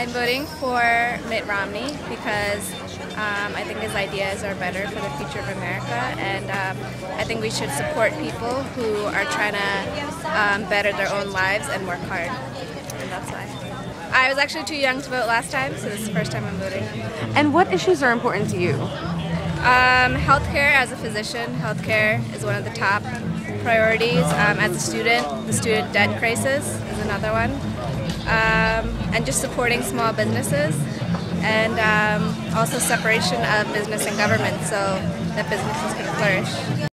I'm voting for Mitt Romney because um, I think his ideas are better for the future of America, and um, I think we should support people who are trying to um, better their own lives and work hard. And that's why. I was actually too young to vote last time, so this is the first time I'm voting. And what issues are important to you? Um, healthcare, as a physician, healthcare is one of the top priorities. Um, as a student, the student debt crisis is another one. Um, and just supporting small businesses and um, also separation of business and government so that businesses can flourish.